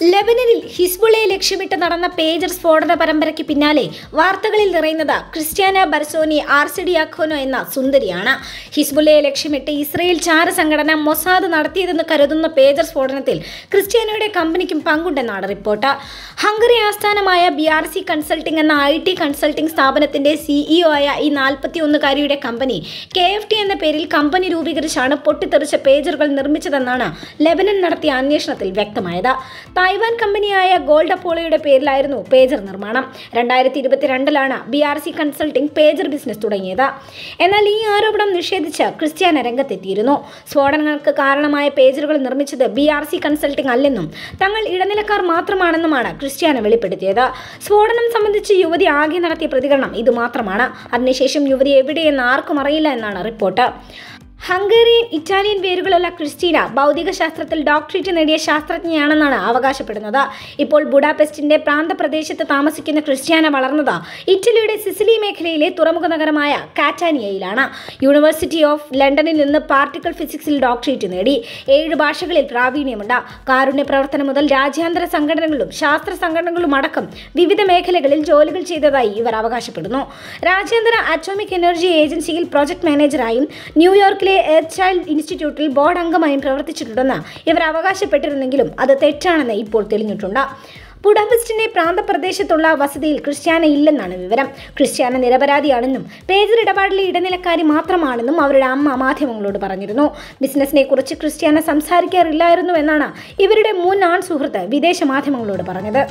ലെബനനിൽ ഹിസ്ബുളയെ ലക്ഷ്യമിട്ട് നടന്ന പേജർ സ്ഫോടന പരമ്പരയ്ക്ക് പിന്നാലെ വാർത്തകളിൽ നിറയുന്നത് ക്രിസ്ത്യാന ബർസോനി ആർസിഡിയാഖോനോ എന്ന സുന്ദരിയാണ്. ഹിസ്ബുളയെ ലക്ഷ്യമിട്ട് ഇസ്രയേൽ ചാര സംഘടന മൊസാദ് നടത്തിയതെന്ന് കരുതുന്ന പേജർ സ്ഫോടനത്തിൽ ക്രിസ്ത്യാനോയുടെ കമ്പനിക്കും പങ്കുണ്ടെന്നാണ് റിപ്പോർട്ട്. ഹംഗറി ആസ്ഥാനമായ ബി ആർ സി കൺസൾട്ടിംഗ് എന്ന ഐ ടി കൺസൾട്ടിംഗ് സ്ഥാപനത്തിന്റെ സിഇഒ ആയ ഈ നാൽപ്പത്തിയൊന്നുകാരിയുടെ കമ്പനി കെ എഫ് ടി എന്ന പേരിൽ കമ്പനി രൂപീകരിച്ചാണ് പൊട്ടിത്തെറിച്ച പേജറുകൾ നിർമ്മിച്ചതെന്നാണ് ലെബനൻ നടത്തിയ അന്വേഷണത്തിൽ വ്യക്തമായത്. തായ്വാൻ കമ്പനിയായ ഗോൾഡ് അപ്പോളോയുടെ പേരിലായിരുന്നു പേജർ നിർമ്മാണം. രണ്ടായിരത്തി ഇരുപത്തിരണ്ടിലാണ് B R C consulting pager business തുടങ്ങിയത്. എന്നാൽ ഈ ആരോപണം നിഷേധിച്ച് ക്രിസ്ത്യാന രംഗത്തെത്തിയിരുന്നു. സ്ഫോടനങ്ങൾക്ക് കാരണമായ പേജറുകൾ നിർമ്മിച്ചത് ബി ആർ സി കൺസൾട്ടിംഗ് അല്ലെന്നും തങ്ങൾ ഇടനിലക്കാർ മാത്രമാണെന്നുമാണ് ക്രിസ്ത്യാന വെളിപ്പെടുത്തിയത്. സ്ഫോടനം സംബന്ധിച്ച് യുവതി ആകെ നടത്തിയ പ്രതികരണം ഇതുമാത്രമാണ്. അതിനുശേഷം യുവതി എവിടെയെന്ന് ആർക്കും അറിയില്ല എന്നാണ് റിപ്പോർട്ട്. ഹംഗേറിയൻ ഇറ്റാലിയൻ പേരുകളുള്ള ക്രിസ്റ്റീന ഭൗതികശാസ്ത്രത്തിൽ ഡോക്ടറേറ്റ് നേടിയ ശാസ്ത്രജ്ഞയാണെന്നാണ് അവകാശപ്പെടുന്നത്. ഇപ്പോൾ ബുഡാപെസ്റ്റിന്റെ പ്രാന്തപ്രദേശത്ത് താമസിക്കുന്ന ക്രിസ്റ്റ്യാന വളർന്നത് ഇറ്റലിയുടെ സിസിലി മേഖലയിലെ തുറമുഖ നഗരമായ കാറ്റാനിയയിലാണ്. യൂണിവേഴ്സിറ്റി ഓഫ് ലണ്ടനിൽ നിന്ന് പാർട്ടിക്കൽ ഫിസിക്സിൽ ഡോക്ടറേറ്റ് നേടി. ഏഴ് ഭാഷകളിൽ പ്രാവീണ്യമുണ്ട്. കാരുണ്യ പ്രവർത്തനം മുതൽ രാജ്യാന്തര സംഘടനകളും ശാസ്ത്ര സംഘടനകളും അടക്കം വിവിധ മേഖലകളിൽ ജോലികൾ ചെയ്തതായി ഇവർ അവകാശപ്പെടുന്നു. രാജ്യാന്തര അറ്റോമിക് എനർജി ഏജൻസിയിൽ പ്രോജക്ട് മാനേജറായും ന്യൂയോർക്കിലെ എർത്ത് ചൈൽഡ് ഇൻസ്റ്റിറ്റ്യൂട്ടിൽ ബോർഡ് അംഗമായും പ്രവർത്തിച്ചിട്ടുണ്ടെന്ന് ഇവർ അവകാശപ്പെട്ടിരുന്നെങ്കിലും അത് തെറ്റാണെന്ന് ഇപ്പോൾ തെളിഞ്ഞിട്ടുണ്ട്. ബുഡാപെസ്റ്റിന്റെ പ്രാന്തപ്രദേശത്തുള്ള വസതിയിൽ ക്രിസ്ത്യാന ഇല്ലെന്നാണ് വിവരം. ക്രിസ്ത്യാന നിരപരാധിയാണെന്നും പേജർ ഇടപാടിലെ ഇടനിലക്കാരി മാത്രമാണെന്നും അവരുടെ അമ്മ മാധ്യമങ്ങളോട് പറഞ്ഞിരുന്നു. ബിസിനസിനെ കുറിച്ച് ക്രിസ്ത്യാന സംസാരിക്കാറില്ലായിരുന്നു എന്നാണ് ഇവരുടെ മുൻ ആൺ സുഹൃത്ത് വിദേശ മാധ്യമങ്ങളോട് പറഞ്ഞത്.